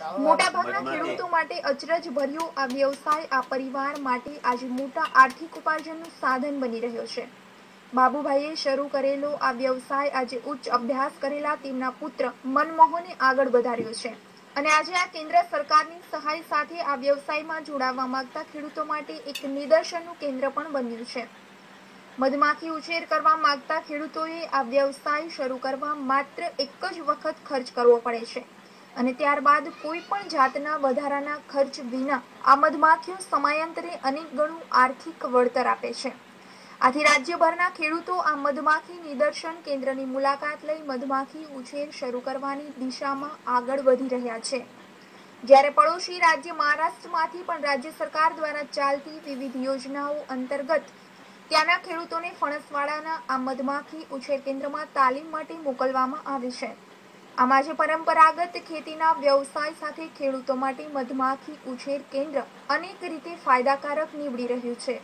મોટાભાગના ખેડૂતો માટે અચરજ ભર્યો આ વ્યવસાય આ પરિવાર માટે આજે મોટા આર્થિક ઉપાર્જનનું સાધન બની રહ્યો છે. બાબુભાઈએ શરૂ કરેલો આ વ્યવસાય આજે ઉચ્ચ અભ્યાસ કરેલા તેમના પુત્ર મનમોહને આગળ વધાર્યો છે. અને આજે આ કેન્દ્ર સરકારની સહાય સાથે આ વ્યવસાયમાં જોડાવા માંગતા ખેડૂતો માટે એક નિદર્શનનું કેન્દ્ર પણ બન્યું છે. મધમાખી ઉછેર કરવા માંગતા ખેડૂતોએ આ વ્યવસાય શરૂ કરવા માત્ર એક જ વખત ખર્ચ કરવો પડે છે. અને ત્યારબાદ કોઈ પણ જાતના વધારાના ખર્ચ વિના આ મધમાખીઓ સમયાંતરે અનેક ગણું આર્થિક વળતર આપે છે. આથી રાજ્યભરના ખેડૂતો આ મધમાખી નિદર્શન કેન્દ્રની મુલાકાત લઈ મધમાખી ઉછેર શરૂ કરવાની દિશામાં આગળ વધી રહ્યા છે. જ્યારે પડોશી રાજ્ય મહારાષ્ટ્રમાંથી પણ રાજ્ય સરકાર દ્વારા ચાલતી વિવિધ યોજનાઓ અંતર્ગત ત્યાંના ખેડૂતોને ફણસવાડાના આ મધમાખી ઉછેર કેન્દ્રમાં તાલીમ માટે મોકલવામાં આવે છે. આમ આજે પરંપરાગત ખેતીના વ્યવસાય સાથે ખેડૂતો માટે મધમાખી ઉછેર કેન્દ્ર અનેક રીતે ફાયદાકારક નીવડી રહ્યું છે.